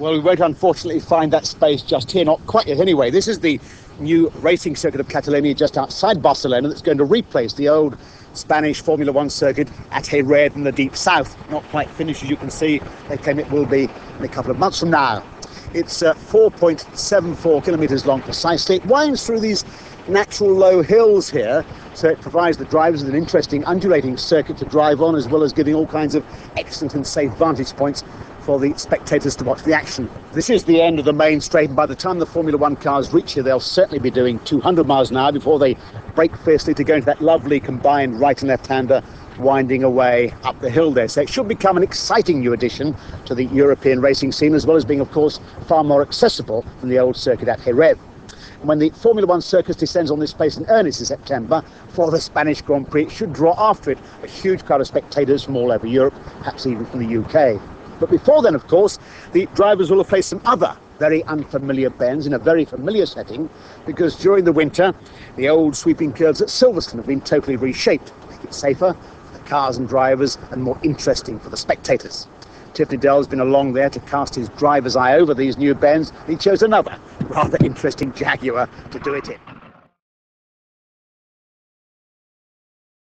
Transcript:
Well, we won't unfortunately find that space just here, not quite yet anyway. This is the new racing circuit of Catalonia just outside Barcelona that's going to replace the old Spanish Formula One circuit at Jerez in the deep south. Not quite finished, as you can see. They claim it will be in a couple of months from now. It's uh, 4.74 kilometres long precisely. It winds through these natural low hills here, so it provides the drivers with an interesting undulating circuit to drive on, as well as giving all kinds of excellent and safe vantage points for the spectators to watch the action. This is the end of the main straight, and by the time the Formula One cars reach here, they'll certainly be doing 200 miles an hour before they brake fiercely to go into that lovely combined right and left-hander winding away up the hill there. So it should become an exciting new addition to the European racing scene, as well as being, of course, far more accessible than the old circuit at Jerez. And when the Formula One circus descends on this place in earnest in September for the Spanish Grand Prix, it should draw after it a huge crowd of spectators from all over Europe, perhaps even from the UK. But before then, of course, the drivers will have faced some other very unfamiliar bends in a very familiar setting because during the winter, the old sweeping curves at Silverstone have been totally reshaped to make it safer, cars and drivers and more interesting for the spectators. Tiff Needell's been along there to cast his driver's eye over these new bends. He chose another rather interesting Jaguar to do it in.